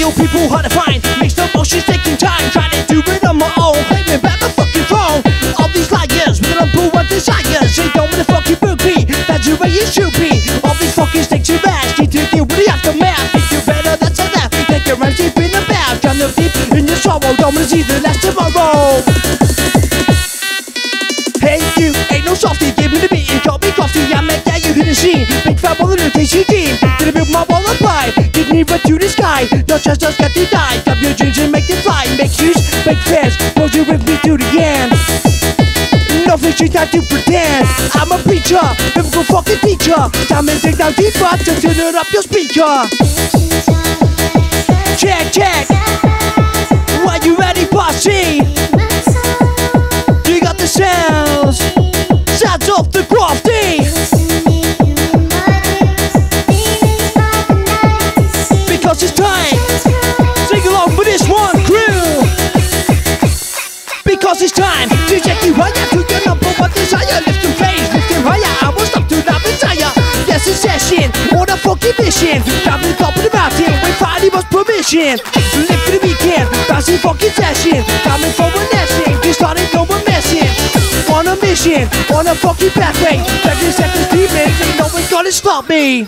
you people hard to find. Makes the motions taking time. Trying to do it on my own. Claiming back my fucking throne. All these liars with number one desires. They don't wanna fucking me. That's the way it should be. All these fucking sticks you bash. Need to deal with the aftermath. Think you better, that's enough. Take your rhymes deep in the mouth. Down the deep in your sorrow. Don't wanna see the last tomorrow. Hey, you ain't no softy. Give me the beat and call me Crawfty. I me right to the sky. Chance just got to die. Grab your dreams and make them fly. Make shoes, make friends. Pose you with me to the end. No fiction time to pretend. I'm a preacher, biblical fucking teacher. Time to dig down deeper to turn it up your speaker. Time. Sing along for this one, crew. Because it's time to take you higher to your number one desire. Lift your face, lift your higher. I will stop to not desire. Yes, it's session on a funky mission. The top of the mountain, we finally was permission. Live for the weekend, bouncing funky session. Coming for a nation, just starting no more messing. On a mission, on a funky pathway. Seven seconds, demons, ain't no one's gonna stop me.